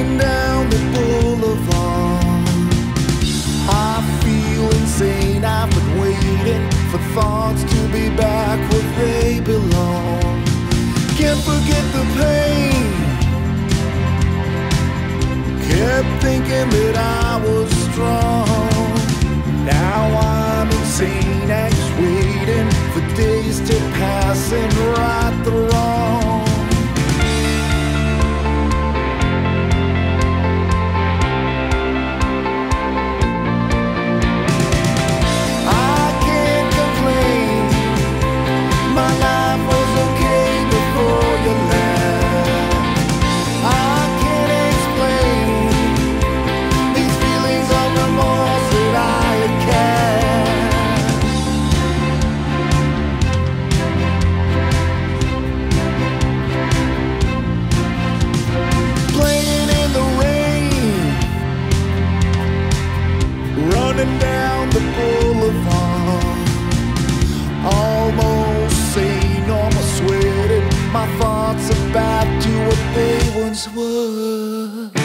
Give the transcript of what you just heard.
walking down the boulevard. I feel insane, I've been waiting for thoughts to be back where they belong. Can't forget the pain. Kept thinking that I was back to what they once were.